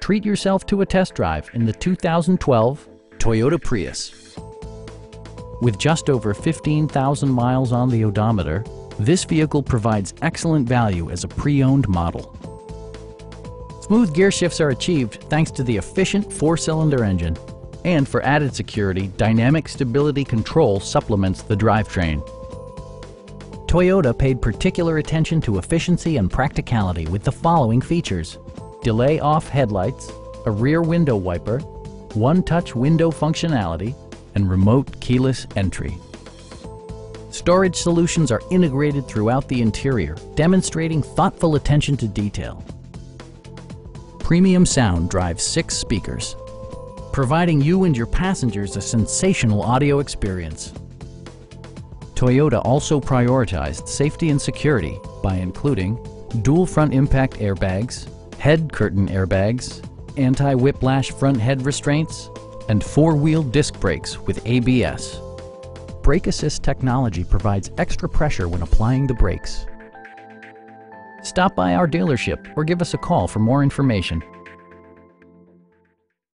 Treat yourself to a test drive in the 2012 Toyota Prius. With just over 15,000 miles on the odometer, this vehicle provides excellent value as a pre-owned model. Smooth gear shifts are achieved thanks to the efficient four-cylinder engine. And for added security, Dynamic Stability Control supplements the drivetrain. Toyota paid particular attention to efficiency and practicality with the following features. Delay off headlights, a rear window wiper, one-touch window functionality, and remote keyless entry. Storage solutions are integrated throughout the interior, demonstrating thoughtful attention to detail. Premium sound drives six speakers, providing you and your passengers a sensational audio experience. Toyota also prioritized safety and security by including dual front impact airbags, head curtain airbags, anti-whiplash front head restraints, and four-wheel disc brakes with ABS. Brake Assist technology provides extra pressure when applying the brakes. Stop by our dealership or give us a call for more information.